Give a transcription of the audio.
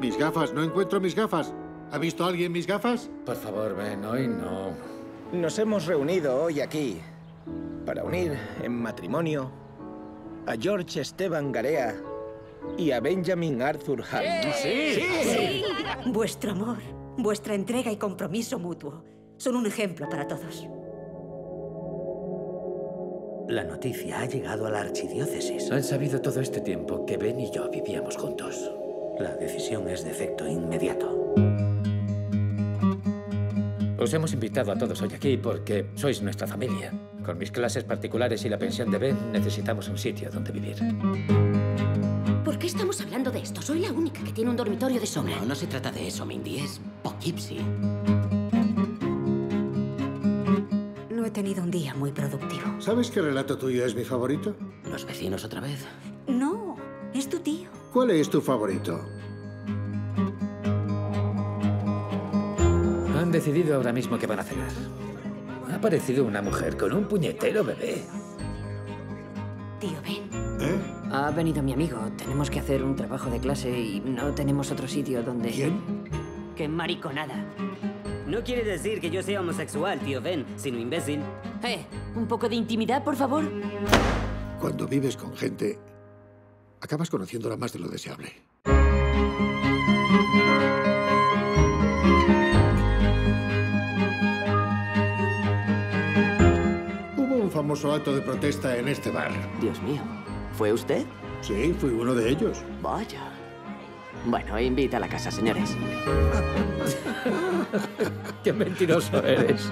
Mis gafas, no encuentro mis gafas. ¿Ha visto alguien mis gafas? Por favor, ven, hoy no. Nos hemos reunido hoy aquí para unir en matrimonio a George Esteban Garea y a Benjamin Arthur Hall. Sí. Vuestro amor, vuestra entrega y compromiso mutuo son un ejemplo para todos. La noticia ha llegado a la archidiócesis. Han sabido todo este tiempo que Ben y yo vivíamos juntos. La decisión es de efecto inmediato. Os hemos invitado a todos hoy aquí porque sois nuestra familia. Con mis clases particulares y la pensión de Ben, necesitamos un sitio donde vivir. ¿Por qué estamos hablando de esto? Soy la única que tiene un dormitorio de sobra. No, no se trata de eso, Mindy. Es Poughkeepsie. No he tenido un día muy productivo. ¿Sabes qué relato tuyo es mi favorito? ¿Los vecinos otra vez? No, es tu tío. ¿Cuál es tu favorito? Han decidido ahora mismo que van a cenar. Ha aparecido una mujer con un puñetero bebé. Tío Ben. ¿Eh? Ha venido mi amigo. Tenemos que hacer un trabajo de clase y no tenemos otro sitio donde... ¿Quién? ¡Qué mariconada! No quiere decir que yo sea homosexual, tío Ben, sino imbécil. Eh, un poco de intimidad, por favor. Cuando vives con gente, acabas conociéndola más de lo deseable. Famoso acto de protesta en este bar. Dios mío. ¿Fue usted? Sí, fui uno de ellos. Vaya. Bueno, invita a la casa, señores. ¡Qué mentiroso eres!